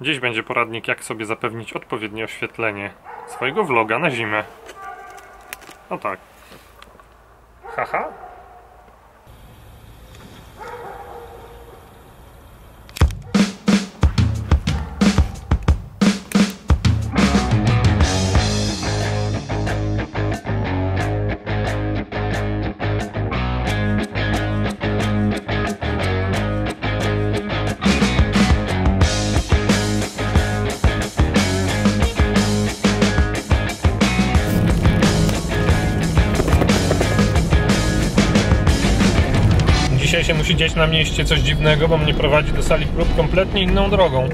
Dziś będzie poradnik, jak sobie zapewnić odpowiednie oświetlenie swojego vloga na zimę. O tak. Haha. Dzisiaj się musi dziać na mieście coś dziwnego, bo mnie prowadzi do sali prób kompletnie inną drogą.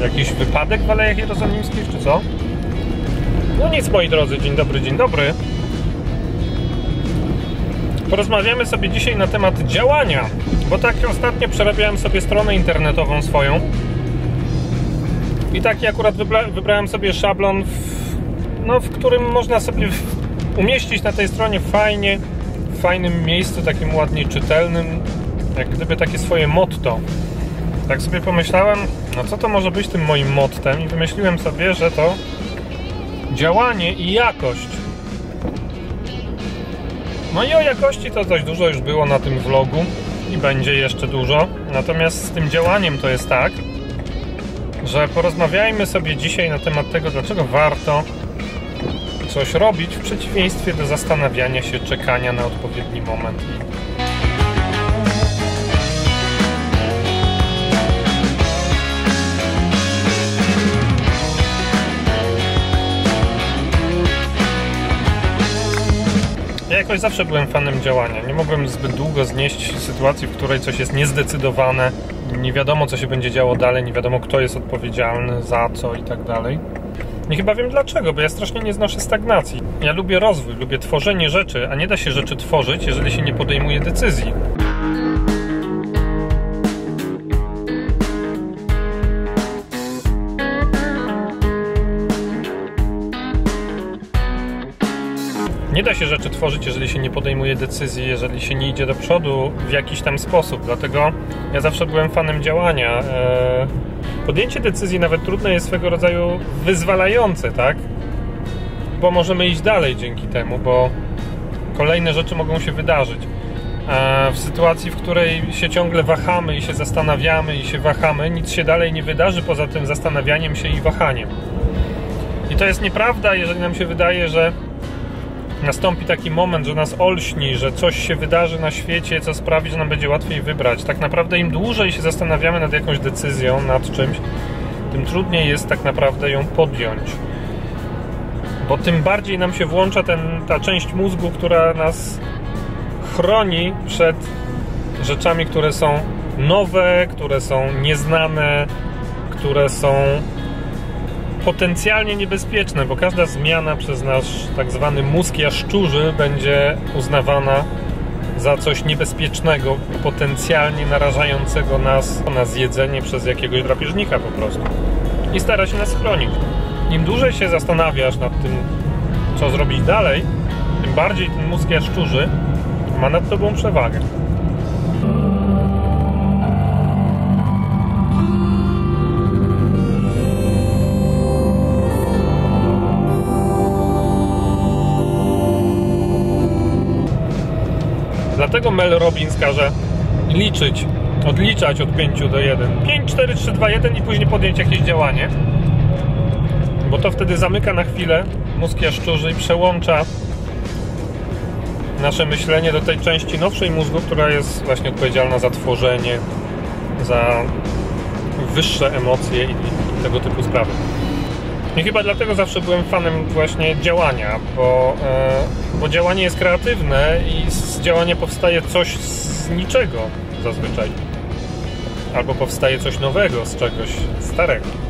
Jakiś wypadek w Alejach Jerozolimskich, czy co? No nic, moi drodzy, dzień dobry, dzień dobry. Porozmawiamy sobie dzisiaj na temat działania, bo tak ostatnio przerabiałem sobie stronę internetową swoją i taki akurat wybra wybrałem sobie szablon, w, no, w którym można sobie umieścić na tej stronie fajnie fajnym miejscu, takim ładnie czytelnym, jak gdyby takie swoje motto. Tak sobie pomyślałem, no co to może być tym moim mottem i wymyśliłem sobie, że to działanie i jakość. No i o jakości to dość dużo już było na tym vlogu i będzie jeszcze dużo. Natomiast z tym działaniem to jest tak, że porozmawiajmy sobie dzisiaj na temat tego, dlaczego warto coś robić w przeciwieństwie do zastanawiania się, czekania na odpowiedni moment. Ja jakoś zawsze byłem fanem działania. Nie mogłem zbyt długo znieść sytuacji, w której coś jest niezdecydowane, nie wiadomo co się będzie działo dalej, nie wiadomo kto jest odpowiedzialny za co i tak dalej. Nie chyba wiem dlaczego, bo ja strasznie nie znoszę stagnacji. Ja lubię rozwój, lubię tworzenie rzeczy, a nie da się rzeczy tworzyć, jeżeli się nie podejmuje decyzji. Nie da się rzeczy tworzyć, jeżeli się nie podejmuje decyzji, jeżeli się nie idzie do przodu w jakiś tam sposób. Dlatego ja zawsze byłem fanem działania. Podjęcie decyzji, nawet trudne, jest swego rodzaju wyzwalające, tak? Bo możemy iść dalej dzięki temu, bo kolejne rzeczy mogą się wydarzyć. A w sytuacji, w której się ciągle wahamy i się zastanawiamy i się wahamy, nic się dalej nie wydarzy poza tym zastanawianiem się i wahaniem. I to jest nieprawda, jeżeli nam się wydaje, że nastąpi taki moment, że nas olśni, że coś się wydarzy na świecie, co sprawi, że nam będzie łatwiej wybrać. Tak naprawdę im dłużej się zastanawiamy nad jakąś decyzją, nad czymś, tym trudniej jest tak naprawdę ją podjąć. Bo tym bardziej nam się włącza ten, ta część mózgu, która nas chroni przed rzeczami, które są nowe, które są nieznane, które są potencjalnie niebezpieczne, bo każda zmiana przez nasz tak zwany mózg jaszczurzy będzie uznawana za coś niebezpiecznego, potencjalnie narażającego nas na zjedzenie przez jakiegoś drapieżnika po prostu. I stara się nas chronić. Im dłużej się zastanawiasz nad tym, co zrobić dalej, tym bardziej ten mózg jaszczurzy ma nad tobą przewagę. Dlatego Mel Robbins każe liczyć, odliczać od 5 do 1. 5, 4, 3, 2, 1 i później podjąć jakieś działanie. Bo to wtedy zamyka na chwilę mózg jaszczurzy i przełącza nasze myślenie do tej części nowszej mózgu, która jest właśnie odpowiedzialna za tworzenie, za wyższe emocje i, tego typu sprawy. I chyba dlatego zawsze byłem fanem właśnie działania, bo, e, bo działanie jest kreatywne i z działania powstaje coś z niczego zazwyczaj. Albo powstaje coś nowego z czegoś starego.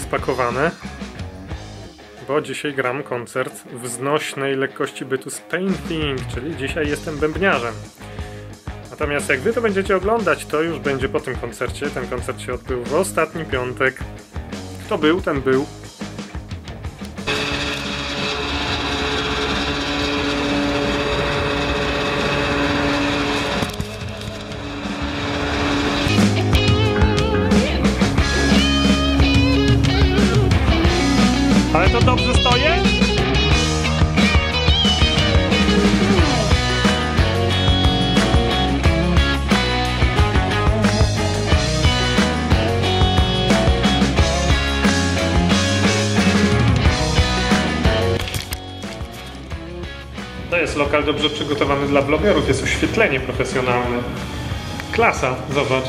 Spakowane, bo dzisiaj gram koncert w znośnej lekkości bytu z Painting, czyli dzisiaj jestem bębniarzem. Natomiast jak wy to będziecie oglądać, to już będzie po tym koncercie. Ten koncert się odbył w ostatni piątek. Kto był, ten był. Jest lokal dobrze przygotowany dla vlogerów, jest oświetlenie profesjonalne. Klasa, zobacz.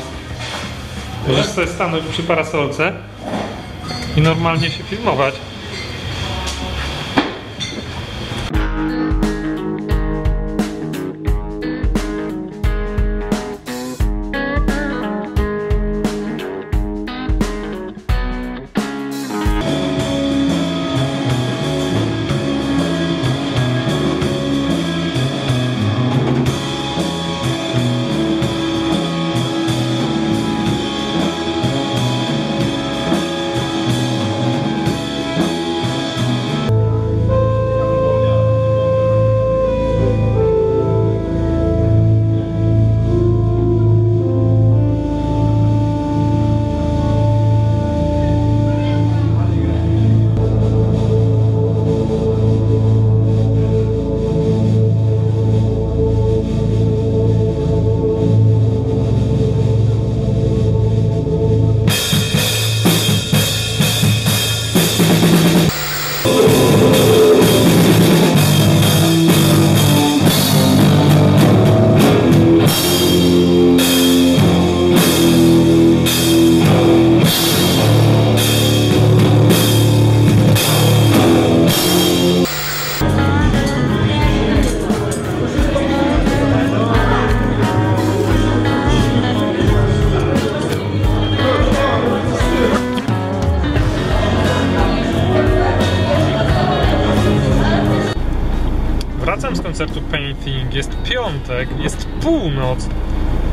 Możesz sobie stanąć przy parasolce i normalnie się filmować. Koncertu Painting, jest piątek, jest północ.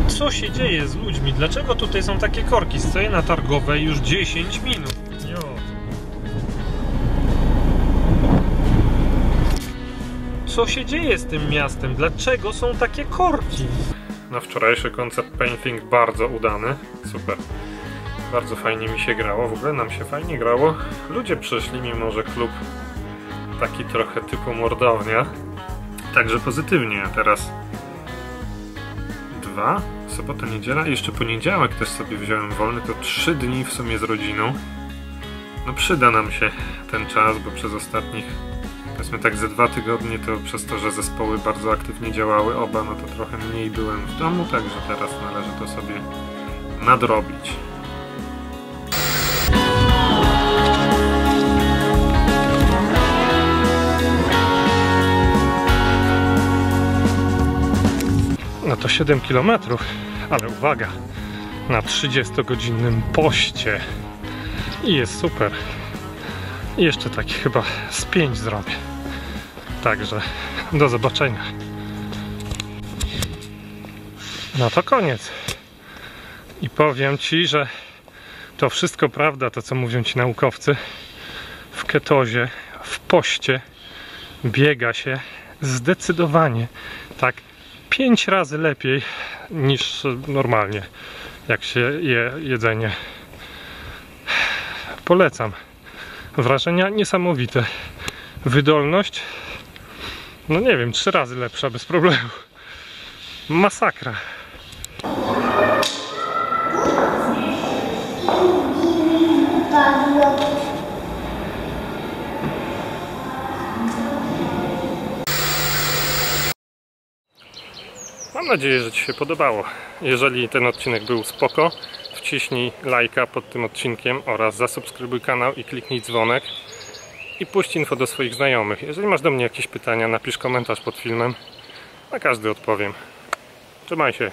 Co się dzieje z ludźmi? Dlaczego tutaj są takie korki? Stoję na targowej już 10 minut. Jo. Co się dzieje z tym miastem? Dlaczego są takie korki? Na wczorajszy koncert Painting bardzo udany. Super. Bardzo fajnie mi się grało. W ogóle nam się fajnie grało. Ludzie przyszli, mimo że klub taki trochę typu mordownia. Także pozytywnie. Teraz dwa, sobota, niedziela jeszcze poniedziałek też sobie wziąłem wolny. To trzy dni w sumie z rodziną. No przyda nam się ten czas, bo przez ostatnich powiedzmy tak ze dwa tygodnie to przez to, że zespoły bardzo aktywnie działały oba, no to trochę mniej byłem w domu, także teraz należy to sobie nadrobić. No to 7 km, ale uwaga, na 30-godzinnym poście. I jest super. I jeszcze taki chyba z 5 zrobię. Także do zobaczenia. No to koniec. I powiem Ci, że to wszystko prawda, to co mówią Ci naukowcy. W ketozie, w poście biega się zdecydowanie tak 5 razy lepiej niż normalnie, jak się je jedzenie. Polecam. Wrażenia niesamowite. Wydolność, no nie wiem, trzy razy lepsza bez problemu. Masakra. Mam nadzieję, że Ci się podobało. Jeżeli ten odcinek był spoko, wciśnij lajka pod tym odcinkiem oraz zasubskrybuj kanał i kliknij dzwonek i puść info do swoich znajomych. Jeżeli masz do mnie jakieś pytania, napisz komentarz pod filmem. Na każdy odpowiem. Trzymaj się.